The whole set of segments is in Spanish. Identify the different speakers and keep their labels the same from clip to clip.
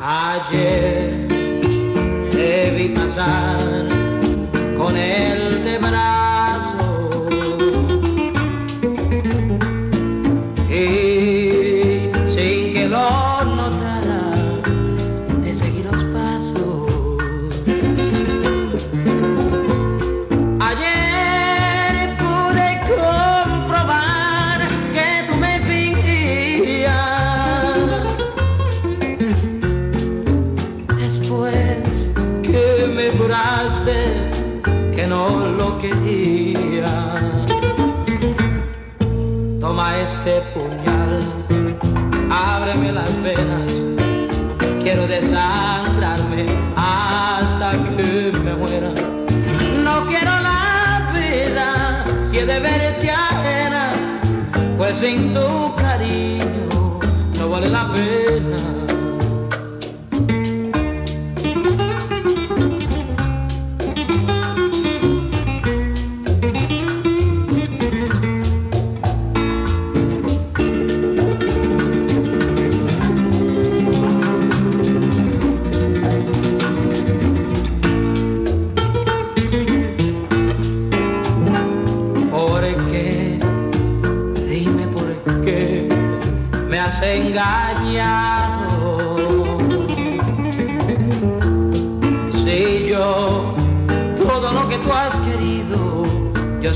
Speaker 1: Ayer te vi pasar con el de brazos culebras que no lo quería. Toma este puñal, ábreme las venas, quiero desangrarme hasta que me muera. No quiero la vida si he de verte ajena, pues sin tu cariño no vale la pena.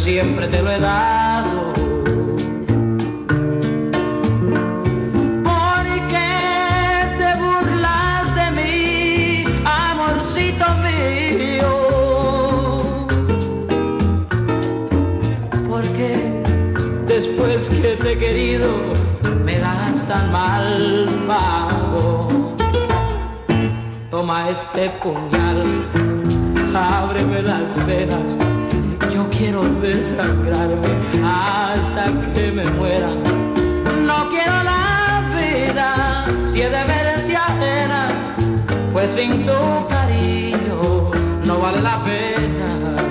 Speaker 1: Siempre te lo he dado. ¿Por qué te burlas de mí, amorcito mío? Porque después que te he querido me das tan mal pago. Toma este puñal, ábreme las venas. Yo quiero desangrarme hasta que me muera. No quiero la vida si he de verte ajena, pues sin tu cariño no vale la pena.